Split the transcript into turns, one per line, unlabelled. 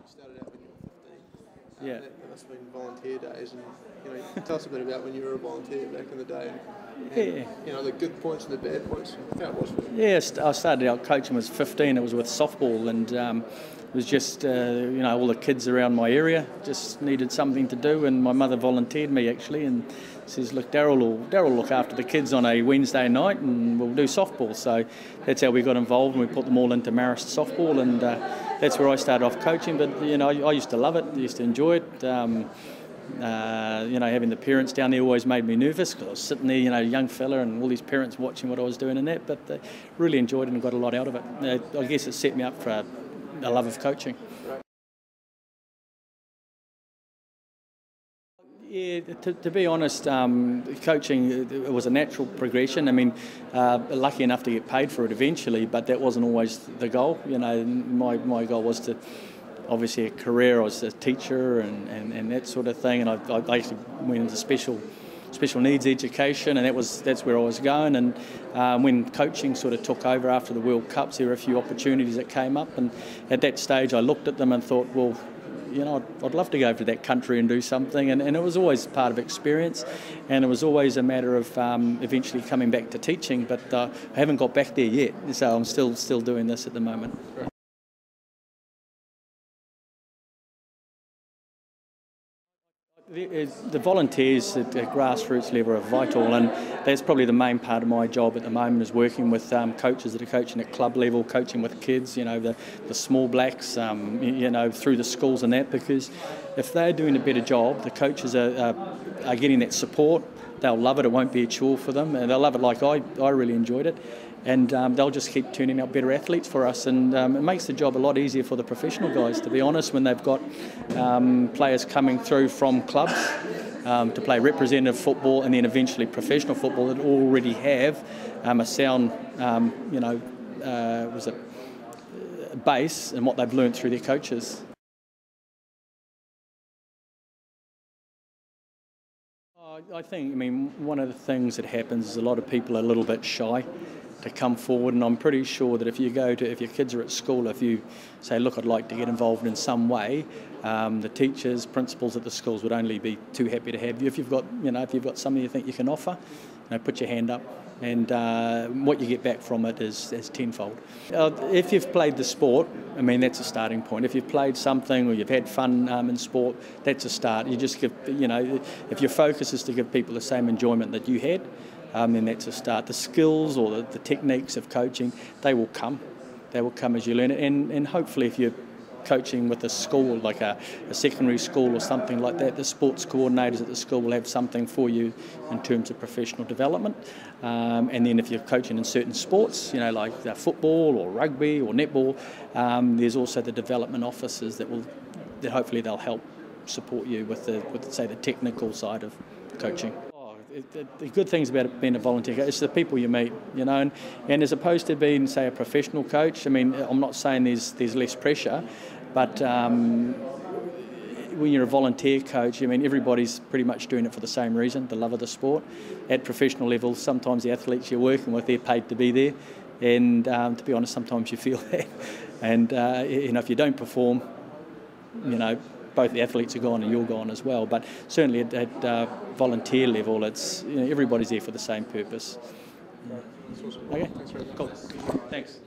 you started out when you were 15. Um,
Yeah.
That, that must have been volunteer days, and you know, tell us a bit about when you were a volunteer back in the day. And,
Yeah.
You know, the good points and the bad points. How it was you.
Yeah, I started out coaching when I was 15. It was with softball, and um, it was just uh, you know all the kids around my area just needed something to do, and my mother volunteered me actually, and says, "Look, Darryl will Darryl look after the kids on a Wednesday night, and we'll do softball." So that's how we got involved, and we put them all into Marist softball, and uh, that's where I started off coaching. But you know, I, used to love it, I used to enjoy it. Um, uh, you know, having the parents down there always made me nervous because I was sitting there, you know, young fella, and all these parents watching what I was doing and that. But uh, really enjoyed it and got a lot out of it. Uh, I guess it set me up for a love of coaching. Yeah, to, to be honest, um, coaching was a natural progression. I mean, uh, lucky enough to get paid for it eventually, but that wasn't always the goal. You know, my, my goal was to obviously a career. I was a teacher and, and, and that sort of thing, and I, I actually went into special special needs education, and that was that's where I was going. And um, when coaching sort of took over after the World Cups, there were a few opportunities that came up, and at that stage, I looked at them and thought, well you know, I'd, I'd love to go to that country and do something. And, and it was always part of experience, and it was always a matter of um, eventually coming back to teaching. But uh, I haven't got back there yet, so I'm still still doing this at the moment. The, volunteers at the grassroots level are vital, and that's probably the main part of my job at the moment is working with um, coaches that are coaching at club level, coaching with kids, you know, the, the small blacks, um, you, you know, through the schools and that, because if they're doing a better job, the coaches are, are, are getting that support, they'll love it, it won't be a chore for them, and they'll love it like I, I really enjoyed it. And um, they'll just keep turning out better athletes for us, and um, it makes the job a lot easier for the professional guys, to be honest, when they've got um, players coming through from clubs um, to play representative football and then eventually professional football that already have um, a sound, um, you know, uh, was it uh, base and what they've learned through their coaches. I- I think, I mean, one of the things that happens is a lot of people are a little bit shy to come forward, and I'm pretty sure that if you go to, if your kids are at school, if you say, look, I'd like to get involved in some way, um, the teachers, principals at the schools would only be too happy to have you. If you've got, you know, if you've got something you think you can offer, you know, put your hand up, and uh, what you get back from it is, is tenfold. Uh, if you've played the sport, I mean, that's a starting point. If you've played something or you've had fun um, in sport, that's a start. You just give, you know, if your focus is to give people the same enjoyment that you had, um, then that's a start. The skills or the, the techniques of coaching, they will come. They will come as you learn it. And, and hopefully, if you're coaching with a school, like a, a secondary school or something like that, the sports coordinators at the school will have something for you in terms of professional development. Um, and then if you're coaching in certain sports, you know, like uh, football or rugby or netball, um, there's also the development officers that will, that hopefully they'll help support you with the, with say the technical side of coaching. Oh, The good things about being a volunteer is the people you meet, you know, and, and as opposed to being, say, a professional coach. I mean, I'm not saying there's there's less pressure, but um, when you're a volunteer coach, I mean, everybody's pretty much doing it for the same reason, the love of the sport. At professional level, sometimes the athletes you're working with, they're paid to be there. And um, to be honest, sometimes you feel that. And, uh, you know, if you don't perform, you know, both the athletes are gone and you're gone as well. But certainly at, at uh, volunteer level, it's, you know, everybody's there for the same purpose. Okay,
Thanks very much.
cool. Thanks.